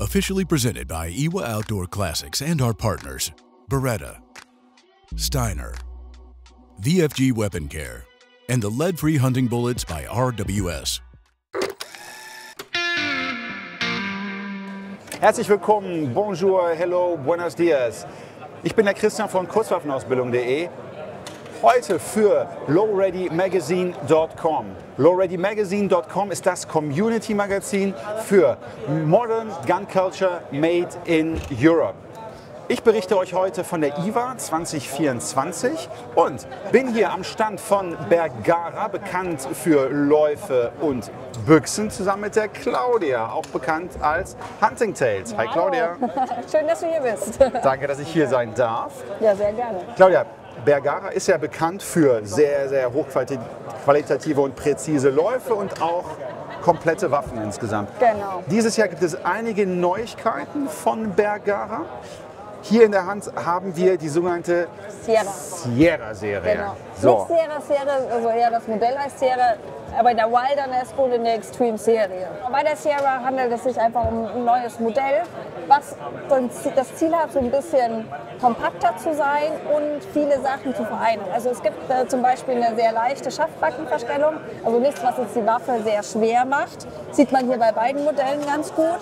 Officially presented by Iwa Outdoor Classics and our partners, Beretta, Steiner, VFG Weapon Care, and the lead free hunting bullets by RWS. Herzlich willkommen, bonjour, hello, buenos dias. Ich bin der Christian von Kurzwaffenausbildung.de. Heute für lowreadymagazine.com. Lowreadymagazine.com ist das Community-Magazin für Modern Gun Culture Made in Europe. Ich berichte euch heute von der IWA 2024 und bin hier am Stand von Bergara, bekannt für Läufe und Büchsen, zusammen mit der Claudia, auch bekannt als Hunting Tales. Hi Claudia. Schön, dass du hier bist. Danke, dass ich hier sein darf. Ja, sehr gerne. Claudia, Bergara ist ja bekannt für sehr, sehr hochqualitative und präzise Läufe und auch komplette Waffen insgesamt. Genau. Dieses Jahr gibt es einige Neuigkeiten von Bergara. Hier in der Hand haben wir die sogenannte Sierra. Sierra-Serie. Genau. So. Nicht Sierra, Sierra, also eher das Modell heißt Sierra, aber in der Wilderness und in der Extreme-Serie. Bei der Sierra handelt es sich einfach um ein neues Modell, was das Ziel hat, so ein bisschen kompakter zu sein und viele Sachen zu vereinen. Also es gibt äh, zum Beispiel eine sehr leichte Schaftbackenverstellung, also nichts, was jetzt die Waffe sehr schwer macht. Sieht man hier bei beiden Modellen ganz gut.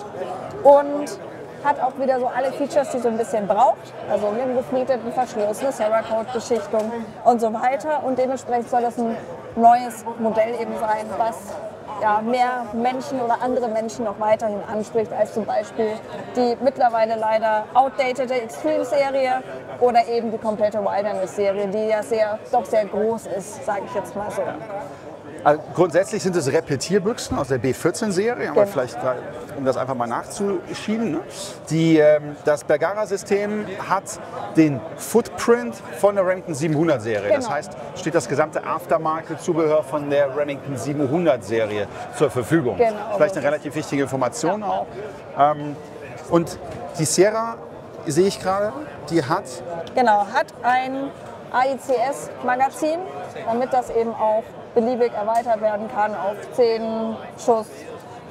Und hat auch wieder so alle Features, die so ein bisschen braucht. Also einen geflieteten Verschluss, eine Cerakote-Beschichtung und so weiter. Und dementsprechend soll das ein neues Modell eben sein, was ja, mehr Menschen oder andere Menschen noch weiterhin anspricht, als zum Beispiel die mittlerweile leider outdated Extreme-Serie oder eben die komplette Wilderness-Serie, die ja sehr, doch sehr groß ist, sage ich jetzt mal so. Also grundsätzlich sind es Repetierbüchsen aus der B14-Serie, aber Genau. vielleicht, um das einfach mal nachzuschieben. Ne? Die, ähm, das Bergara-System hat den Footprint von der Remington 700-Serie. Das Genau. heißt, steht das gesamte Aftermarket-Zubehör von der Remington 700-Serie zur Verfügung. Genau. Vielleicht eine relativ wichtige Information auch. Ähm, und die Sierra, sehe ich gerade, die hat Genau, hat ein AICS-Magazin, damit das eben auch beliebig erweitert werden kann auf 10 Schuss.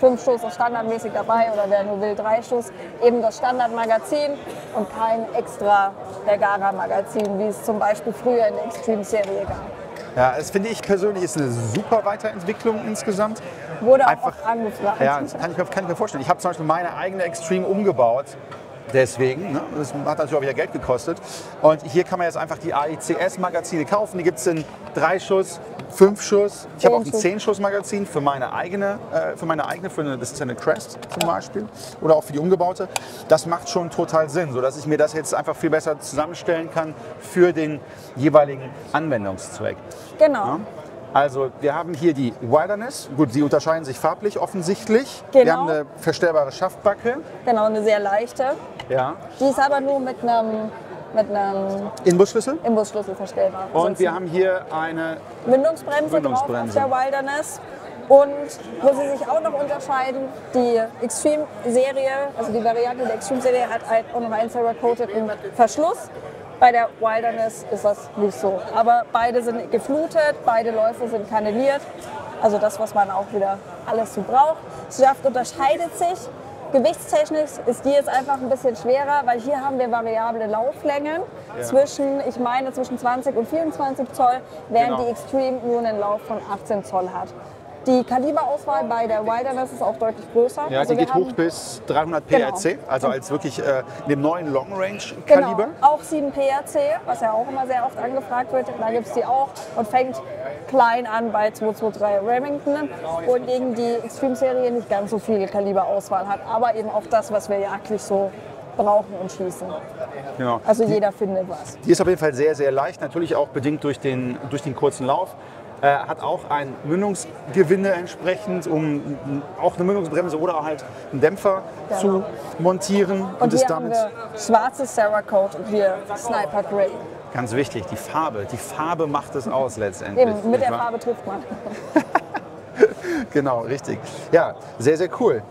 5 Schuss ist standardmäßig dabei oder wer nur will 3 Schuss. Eben das Standardmagazin und kein extra Vergara-Magazin, wie es zum Beispiel früher in der Extreme-Serie gab. Ja, das finde ich persönlich ist eine super Weiterentwicklung insgesamt. Wurde auch Einfach- angefragt. Ja, das kann ich, mir, kann ich mir vorstellen. Ich habe zum Beispiel meine eigene Extreme umgebaut. Deswegen, ne? das hat natürlich auch wieder Geld gekostet. Und hier kann man jetzt einfach die AICS-Magazine kaufen. Die gibt es in 3 Schuss, 5 Schuss. Ich habe auch ein Zehn Schuss. 10-Schuss-Magazin für meine eigene, äh, für meine eigene, für eine, das ist eine Crest zum Beispiel. Oder auch für die umgebaute. Das macht schon total Sinn, sodass ich mir das jetzt einfach viel besser zusammenstellen kann für den jeweiligen Anwendungszweck. Genau. Also wir haben hier die Wilderness. Gut, sie unterscheiden sich farblich offensichtlich. Wir Genau. haben eine verstellbare Schaftbacke. Genau, eine sehr leichte. Ja. Die ist aber nur mit einem, mit einem Inbusschlüssel. Imbusschlüssel verstellbar. Und wir haben hier eine Mündungsbremse, Mündungsbremse. drauf auf der Wilderness. Und wo sie sich auch noch unterscheiden, die Extreme-Serie, also die Variante der Extreme-Serie hat halt auch noch einen Cerakoted Verschluss. Bei der Wilderness ist das nicht so. Aber beide sind geflutet, beide Läufe sind kanaliert. Also das, was man auch wieder alles so braucht. Schaft unterscheidet sich. Gewichtstechnisch ist die jetzt einfach ein bisschen schwerer, weil hier haben wir variable Lauflängen zwischen, ich meine, zwischen 20 und 24 Zoll, während Genau. die Extreme nur einen Lauf von 18 Zoll hat. Die Kaliberauswahl bei der Wilderness ist auch deutlich größer. Ja, Also die geht hoch bis 300 Genau. PRC, also als wirklich äh, dem neuen Long Range Genau, Kaliber. auch 7 PRC, was ja auch immer sehr oft angefragt wird. Da gibt es die auch und fängt klein an bei 223 Remington, wohingegen die Extreme-Serie nicht ganz so viel Kaliberauswahl hat, aber eben auch das, was wir jagdlich so brauchen und schießen. Genau. Also jeder findet was. Die ist auf jeden Fall sehr, sehr leicht, natürlich auch bedingt durch den, durch den kurzen Lauf. Äh, hat auch ein Mündungsgewinde entsprechend, um auch eine Mündungsbremse oder halt einen Dämpfer Genau. zu montieren. Und ist hier haben damit wir schwarzes Cerakote und hier Sniper Grey. ganz wichtig, die Farbe. Die Farbe macht es aus letztendlich. Eben, mit der wahr? Farbe trifft man. Genau, richtig. Ja, sehr, sehr cool.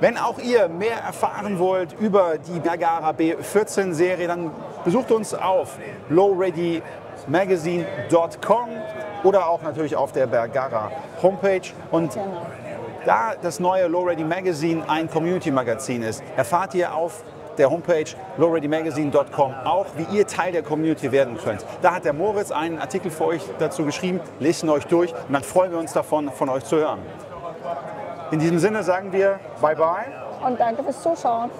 Wenn auch ihr mehr erfahren wollt über die Bergara B14-Serie, dann besucht uns auf lowreadymagazine.com oder auch natürlich auf der Bergara Homepage. Und Da das neue Low Ready Magazine ein Community-Magazin ist, erfahrt ihr auf der Homepage lowreadymagazine.com auch, wie ihr Teil der Community werden könnt. Da hat der Moritz einen Artikel für euch dazu geschrieben. Lest ihn euch durch und dann freuen wir uns davon, von euch zu hören. In diesem Sinne sagen wir Bye-bye. Und danke fürs Zuschauen.